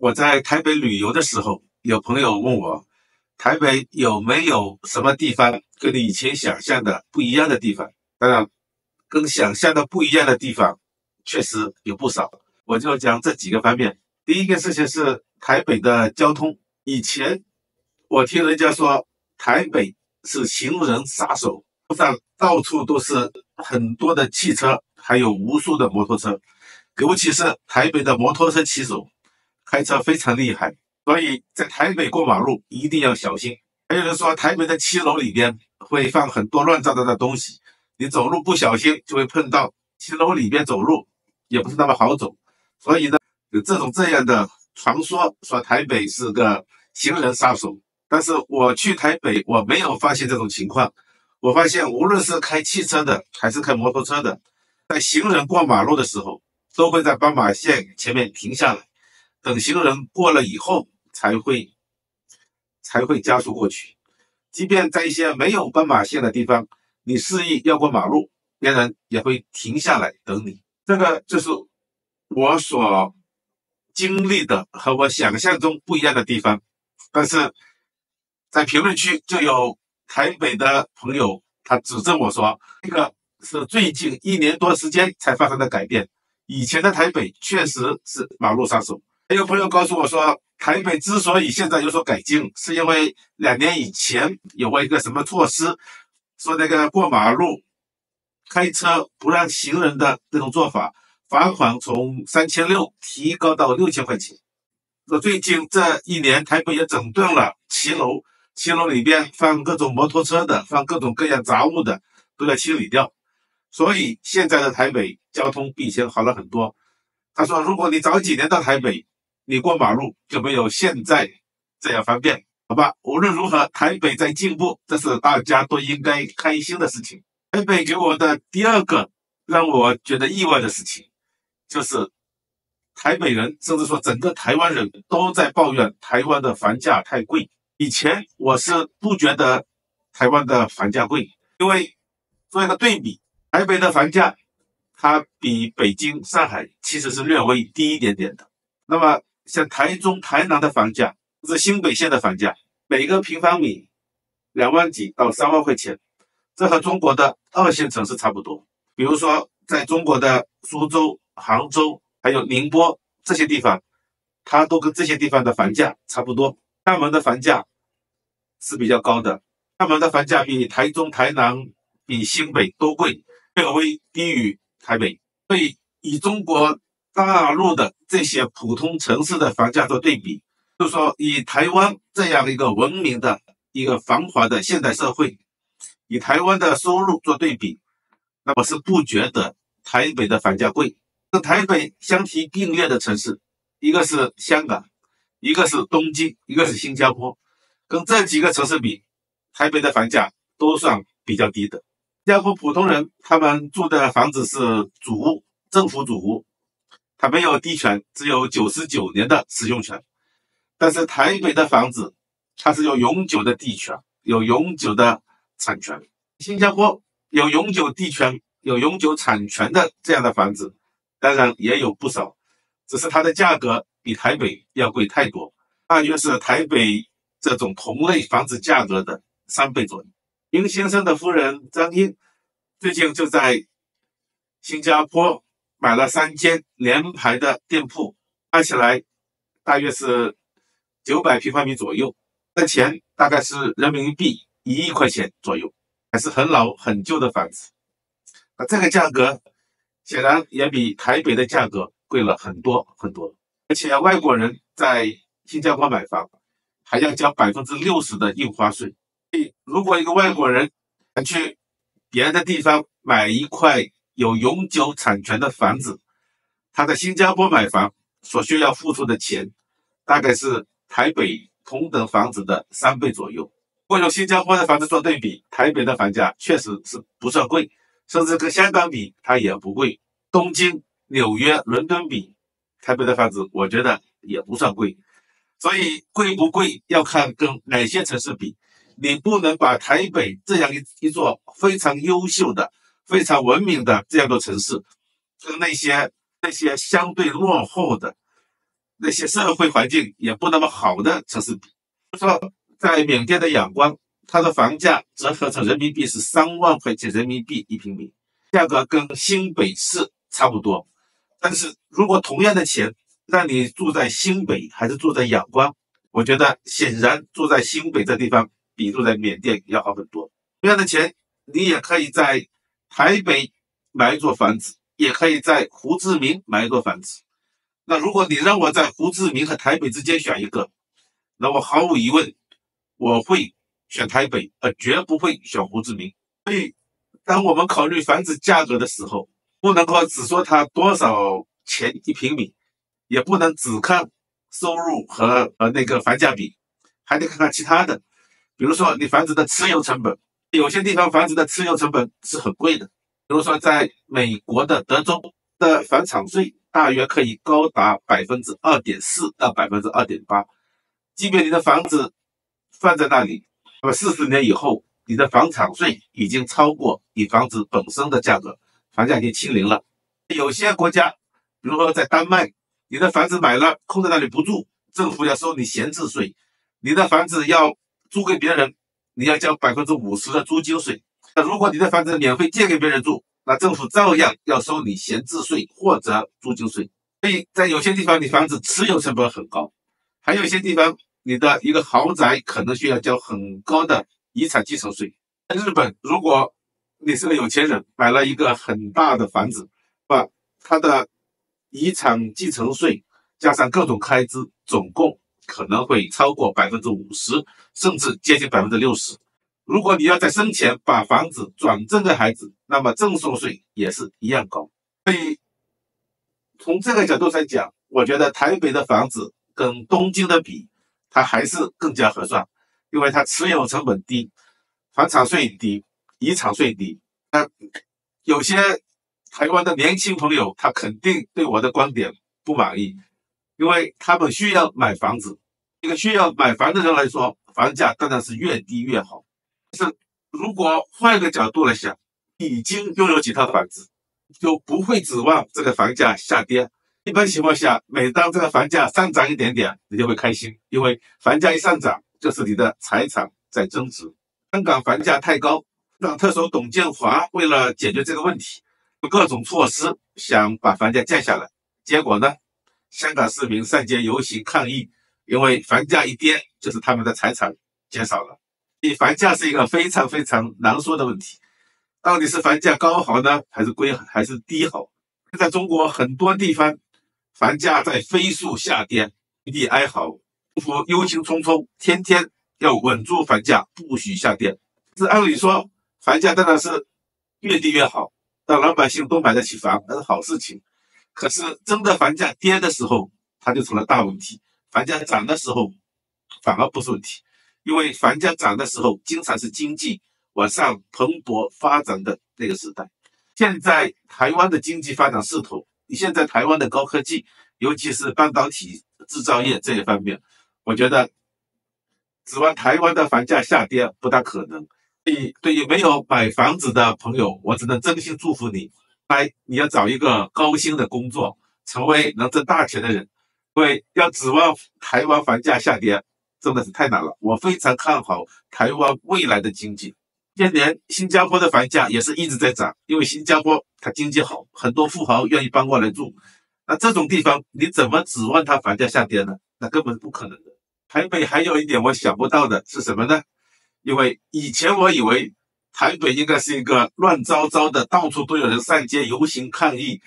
我在台北旅游的时候，有朋友问我，台北有没有什么地方跟你以前想象的不一样的地方？当然，跟想象的不一样的地方确实有不少。我就讲这几个方面。第一个事情是台北的交通。以前我听人家说，台北是行人杀手，路上到处都是很多的汽车，还有无数的摩托车，尤其是台北的摩托车骑手。开车非常厉害，所以在台北过马路一定要小心。还有人说，台北的七楼里边会放很多乱糟糟的东西，你走路不小心就会碰到。七楼里边走路也不是那么好走，所以呢，有这种这样的传说，说台北是个行人杀手。但是我去台北，我没有发现这种情况。我发现，无论是开汽车的还是开摩托车的，在行人过马路的时候，都会在斑马线前面停下来。等行人过了以后，才会才会加速过去。即便在一些没有斑马线的地方，你示意要过马路，别人也会停下来等你。这个就是我所经历的和我想象中不一样的地方。但是在评论区就有台北的朋友，他指正我说，这个是最近一年多时间才发生的改变。以前的台北确实是马路杀手。还有朋友告诉我说，台北之所以现在有所改进，是因为两年以前有过一个什么措施，说那个过马路开车不让行人的这种做法，罚款从三千六提高到六千块钱。说最近这一年，台北也整顿了骑楼，骑楼里边放各种摩托车的，放各种各样杂物的，都要清理掉。所以现在的台北交通比以前好了很多。他说，如果你早几年到台北，你过马路就没有现在这样方便，好吧？无论如何，台北在进步，这是大家都应该开心的事情。台北给我的第二个让我觉得意外的事情，就是台北人，甚至说整个台湾人都在抱怨台湾的房价太贵。以前我是不觉得台湾的房价贵，因为做一个对比，台北的房价它比北京、上海其实是略微低一点点的。那么像台中、台南的房价，是新北县的房价，每个平方米两万几到三万块钱，这和中国的二线城市差不多。比如说，在中国的苏州、杭州，还有宁波这些地方，它都跟这些地方的房价差不多。厦门的房价是比较高的，厦门的房价比台中、台南、比新北都贵，略微低于台北。所以以中国。大陆的这些普通城市的房价做对比，就说以台湾这样一个文明的一个繁华的现代社会，以台湾的收入做对比，那我是不觉得台北的房价贵。跟台北相提并列的城市，一个是香港，一个是东京，一个是新加坡，跟这几个城市比，台北的房价都算比较低的。新加坡普通人他们住的房子是主屋，政府主屋。它没有地权，只有九十九年的使用权。但是台北的房子，它是有永久的地权，有永久的产权。新加坡有永久地权、有永久产权的这样的房子，当然也有不少，只是它的价格比台北要贵太多，大约是台北这种同类房子价格的三倍左右。林先生的夫人张英最近就在新加坡。买了三间联排的店铺，加起来大约是九百平方米左右，那钱大概是人民币一亿块钱左右，还是很老很旧的房子。那这个价格显然也比台北的价格贵了很多很多，而且外国人在新加坡买房还要交百分之六十的印花税。所以如果一个外国人想去别的地方买一块，有永久产权的房子，他在新加坡买房所需要付出的钱，大概是台北同等房子的三倍左右。如果用新加坡的房子做对比，台北的房价确实是不算贵，甚至跟香港比它也不贵。东京、纽约、伦敦比台北的房子，我觉得也不算贵。所以贵不贵要看跟哪些城市比，你不能把台北这样一一座非常优秀的。非常文明的这样的城市，跟那些那些相对落后的那些社会环境也不那么好的城市比。比如说在缅甸的仰光，它的房价折合成人民币是三万块钱人民币一平米，价格跟新北市差不多。但是如果同样的钱让你住在新北还是住在仰光，我觉得显然住在新北这地方比住在缅甸要好很多。同样的钱，你也可以在台北买一座房子，也可以在胡志明买一座房子。那如果你让我在胡志明和台北之间选一个，那我毫无疑问我会选台北，而绝不会选胡志明。所以，当我们考虑房子价格的时候，不能够只说它多少钱一平米，也不能只看收入和和那个房价比，还得看看其他的，比如说你房子的持有成本。有些地方房子的持有成本是很贵的，比如说在美国的德州的房产税大约可以高达百分之二点四到百分之二点八，即便你的房子放在那里，那么四十年以后，你的房产税已经超过你房子本身的价格，房价已经清零了。有些国家，比如说在丹麦，你的房子买了空在那里不住，政府要收你闲置税，你的房子要租给别人。你要交百分之五十的租金税。那如果你的房子免费借给别人住，那政府照样要收你闲置税或者租金税。所以在有些地方，你房子持有成本很高；还有一些地方，你的一个豪宅可能需要交很高的遗产继承税。在日本，如果你是个有钱人，买了一个很大的房子，把他的遗产继承税加上各种开支，总共。可能会超过百分之五十，甚至接近百分之六十。如果你要在生前把房子转赠给孩子，那么赠送税也是一样高。所以从这个角度上讲，我觉得台北的房子跟东京的比，它还是更加合算，因为它持有成本低，房产税低，遗产税低。那有些台湾的年轻朋友，他肯定对我的观点不满意。因为他们需要买房子，一个需要买房的人来说，房价当然是越低越好。但是如果换个角度来想，已经拥有几套房子，就不会指望这个房价下跌。一般情况下，每当这个房价上涨一点点，你就会开心，因为房价一上涨，就是你的财产在增值。香港房价太高，让特首董建华为了解决这个问题，用各种措施想把房价降下来，结果呢？香港市民上街游行抗议，因为房价一跌，就是他们的财产减少了。所以房价是一个非常非常难说的问题，到底是房价高好呢，还是贵还是低好？在中国很多地方，房价在飞速下跌，一地哀嚎，政府忧心忡忡，天天要稳住房价，不许下跌。是按理说，房价当然是越低越好，让老百姓都买得起房，那是好事情。可是，真的房价跌的时候，它就成了大问题；房价涨的时候，反而不是问题。因为房价涨的时候，经常是经济往上蓬勃发展的那个时代。现在台湾的经济发展势头，你现在台湾的高科技，尤其是半导体制造业这一方面，我觉得指望台湾的房价下跌不大可能。所以，对于没有买房子的朋友，我只能真心祝福你。来，你要找一个高薪的工作，成为能挣大钱的人。因为要指望台湾房价下跌，真的是太难了。我非常看好台湾未来的经济。今年新加坡的房价也是一直在涨，因为新加坡它经济好，很多富豪愿意搬过来住。那这种地方你怎么指望它房价下跌呢？那根本是不可能的。台北还有一点我想不到的是什么呢？因为以前我以为。台北应该是一个乱糟糟的，到处都有人上街游行抗议，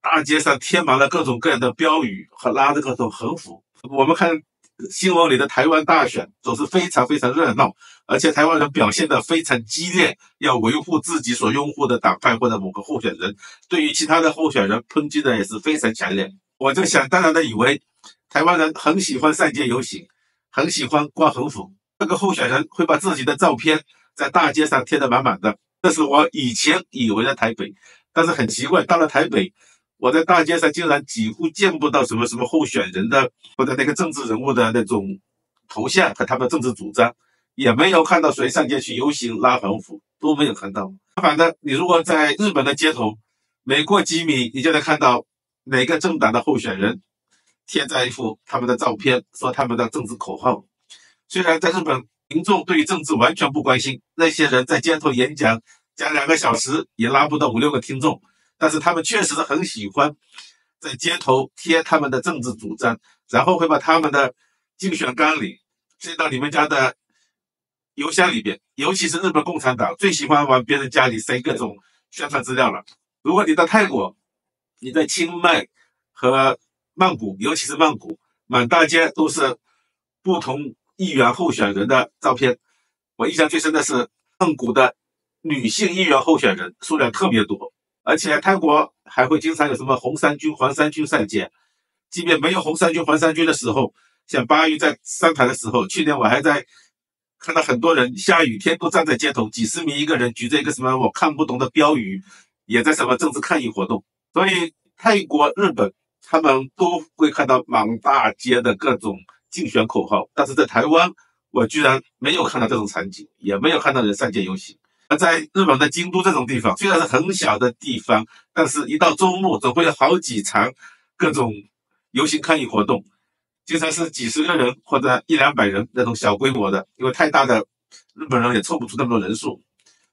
大街上贴满了各种各样的标语和拉着各种横幅。我们看新闻里的台湾大选总是非常非常热闹，而且台湾人表现得非常激烈，要维护自己所拥护的党派或者某个候选人，对于其他的候选人抨击的也是非常强烈。我就想当然的以为台湾人很喜欢上街游行，很喜欢挂横幅，这个候选人会把自己的照片。在大街上贴得满满的，这是我以前以为的台北。但是很奇怪，到了台北，我在大街上竟然几乎见不到什么什么候选人的或者那个政治人物的那种头像和他们的政治主张，也没有看到谁上街去游行拉横幅，都没有看到。反的，你如果在日本的街头，每过几米，你就能看到哪个政党的候选人贴在一幅他们的照片，说他们的政治口号。虽然在日本民众对于政治完全不关心，那些人在街头演讲讲两个小时也拉不到五六个听众，但是他们确实是很喜欢在街头贴他们的政治主张，然后会把他们的竞选纲领塞到你们家的邮箱里边。尤其是日本共产党最喜欢往别人家里塞各种宣传资料了。如果你到泰国，你在清迈和曼谷，尤其是曼谷，满大街都是不同议员候选人的照片。我印象最深的是曼谷的女性议员候选人数量特别多，而且泰国还会经常有什么红三军、黄三军上街。即便没有红三军、黄三军的时候，像巴育在上台的时候，去年我还在看到很多人下雨天都站在街头，几十名一个人举着一个什么我看不懂的标语，也在什么政治抗议活动。所以泰国、日本。他们都会看到满大街的各种竞选口号，但是在台湾，我居然没有看到这种场景，也没有看到人上街游行。而在日本的京都这种地方，虽然是很小的地方，但是一到周末总会有好几场各种游行抗议活动，经常是几十个人或者一两百人那种小规模的，因为太大的日本人也凑不出那么多人数，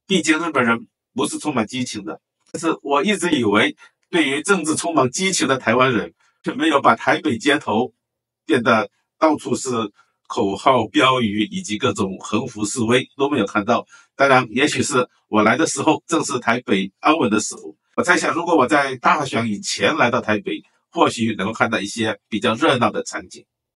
毕竟日本人不是充满激情的。但是我一直以为。对于政治充满激情的台湾人，却没有把台北街头变得到处是口号、标语以及各种横幅示威都没有看到。当然，也许是我来的时候正是台北安稳的时候。我在想，如果我在大选以前来到台北，或许能够看到一些比较热闹的场景。